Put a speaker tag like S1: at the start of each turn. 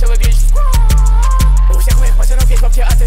S1: ciały wieść Usiadłem, patrzę na wieś, łapcie aty